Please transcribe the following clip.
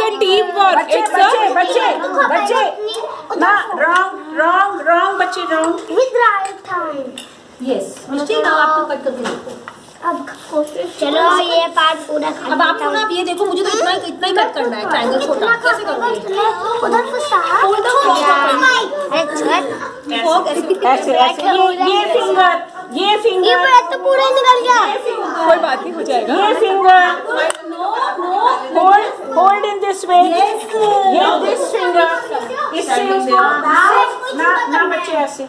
a teamwork. बच्चे It's बच्चे a बच्चे बच्चे ना रॉन्ग रॉन्ग रॉन्ग बच्चे wrong With right time. Yes Misty now आपको कट करके देखो अब कोशिश चलो ये पार्ट पूरा अब आपको ना आप ये देखो मुझे तो इतना ही इतना ही कट करना है ट्रायंगल छोटा कैसे करोगे उधर से ऐसे ऐसे ये ये फिंगर ये ये फिंगर पूरा तो पूरा निकल गया कोई बात नहीं हो जाएगा ये finger this way. Yes. Yeah, this finger. This finger. Now, now, Chelsea.